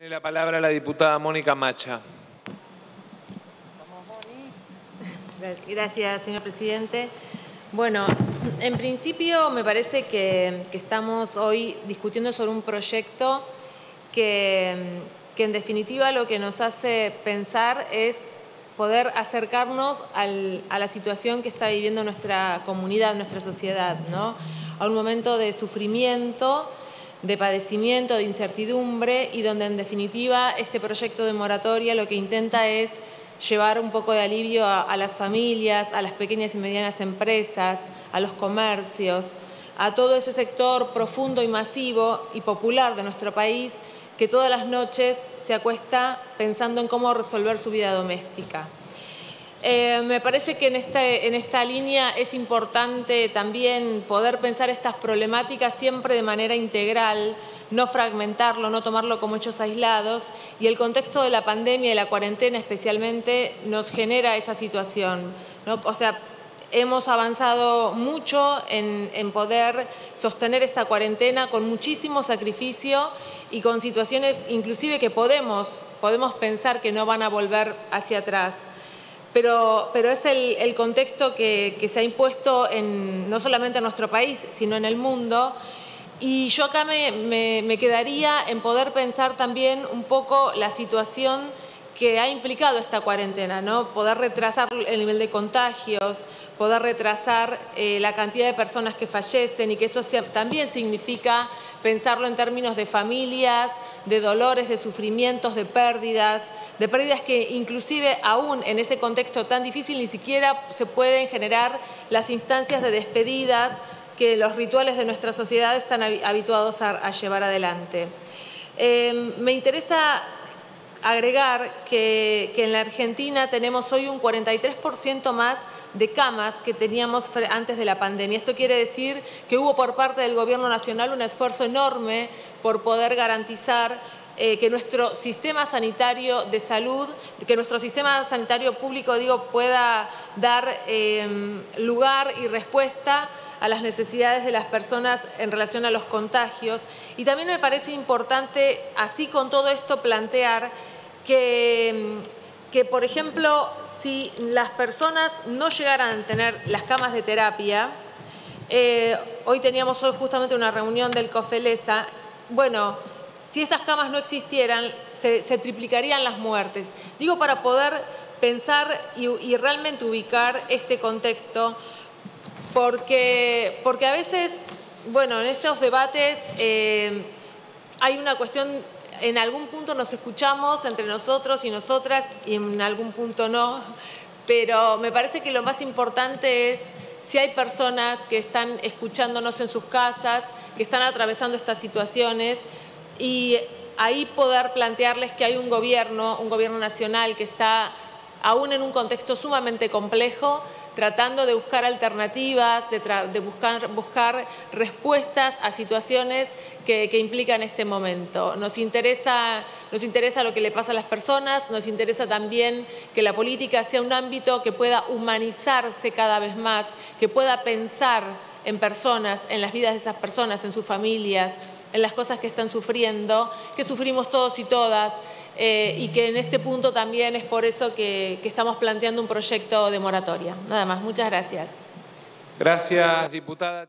Tiene la palabra la diputada Mónica Macha. Gracias, señor presidente. Bueno, en principio me parece que, estamos hoy discutiendo sobre un proyecto que, que, en definitiva lo que nos hace pensar es poder acercarnos a la situación que está viviendo nuestra comunidad, nuestra sociedad, ¿no? a un momento de sufrimiento, de padecimiento, de incertidumbre y donde en definitiva este proyecto de moratoria lo que intenta es llevar un poco de alivio a, las familias, a las pequeñas y medianas empresas, a los comercios, a todo ese sector profundo y masivo y popular de nuestro país que todas las noches se acuesta pensando en cómo resolver su vida doméstica. Eh, me parece que en, en esta línea es importante también poder pensar estas problemáticas siempre de manera integral, no fragmentarlo, no tomarlo como hechos aislados y el contexto de la pandemia y la cuarentena especialmente nos genera esa situación. O sea, hemos avanzado mucho en, en, poder sostener esta cuarentena con muchísimo sacrificio y con situaciones inclusive que podemos, podemos pensar que no van a volver hacia atrás pero, pero es el, contexto que, se ha impuesto en, no solamente en nuestro país, sino en el mundo. Y yo acá me, me, quedaría en poder pensar también un poco la situación que ha implicado esta cuarentena, ¿no? Poder retrasar el nivel de contagios, poder retrasar eh, la cantidad de personas que fallecen y que eso también significa pensarlo en términos de familias, de dolores, de sufrimientos, de pérdidas, de pérdidas que inclusive aún en ese contexto tan difícil ni siquiera se pueden generar las instancias de despedidas que los rituales de nuestra sociedad están habituados a, llevar adelante. Em, me interesa agregar que, que en la Argentina tenemos hoy un 43% más de camas que teníamos antes de la pandemia. Esto quiere decir que hubo por parte del Gobierno Nacional un esfuerzo enorme por poder garantizar eh, que nuestro sistema sanitario de salud, que nuestro sistema sanitario público, digo, pueda dar em, lugar y respuesta a las necesidades de las personas en relación a los contagios. Y también me parece importante, así con todo esto, plantear que, em, que por ejemplo, si las personas no llegaran a tener las camas de terapia, eh, hoy teníamos hoy justamente una reunión del COFELESA, bueno, si esas camas no existieran, se, triplicarían las muertes. Digo para poder pensar y, realmente ubicar este contexto, porque, porque a veces, bueno, en estos debates eh, hay una cuestión en algún punto nos escuchamos entre nosotros y nosotras y en algún punto no, pero me parece que lo más importante es si hay personas que están escuchándonos en sus casas, que están atravesando estas situaciones y ahí poder plantearles que hay un gobierno, un gobierno nacional que está aún en un contexto sumamente complejo, tratando de buscar alternativas, de, buscar, buscar, respuestas a situaciones que, implican este momento. Nos interesa, nos interesa lo que le pasa a las personas, nos interesa también que la política sea un ámbito que pueda humanizarse cada vez más, que pueda pensar en personas, en las vidas de esas personas, en sus familias, en las cosas que están sufriendo, que sufrimos todos y todas, eh, y que en este punto también es por eso que, que estamos planteando un proyecto de moratoria. Nada más, muchas gracias. Gracias, diputada.